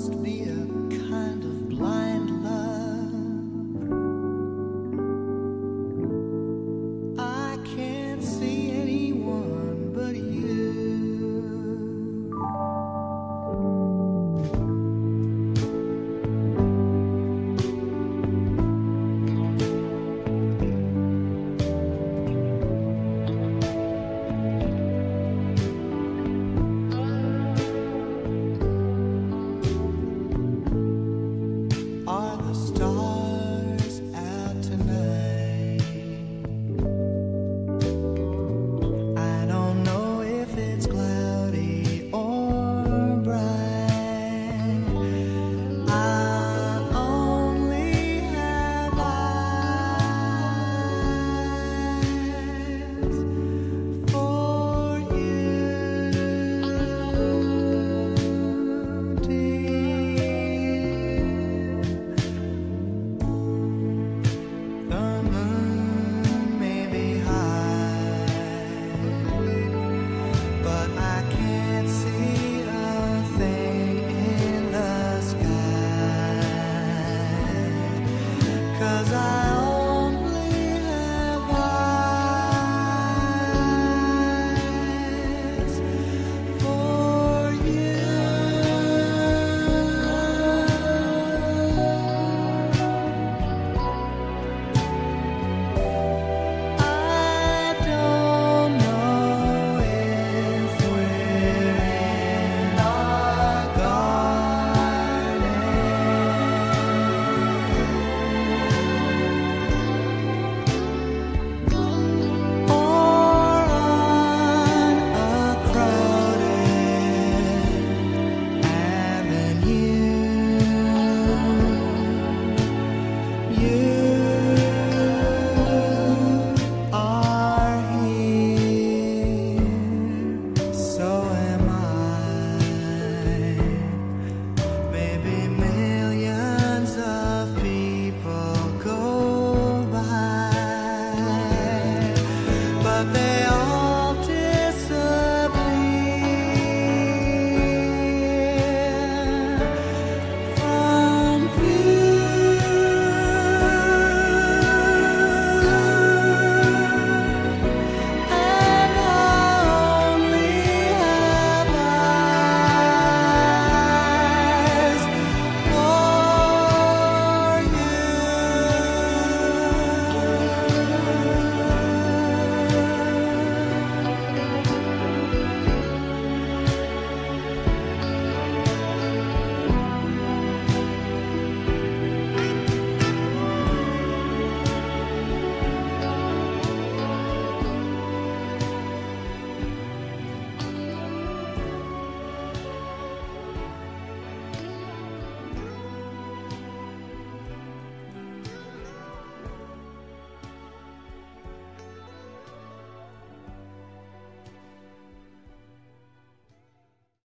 must be a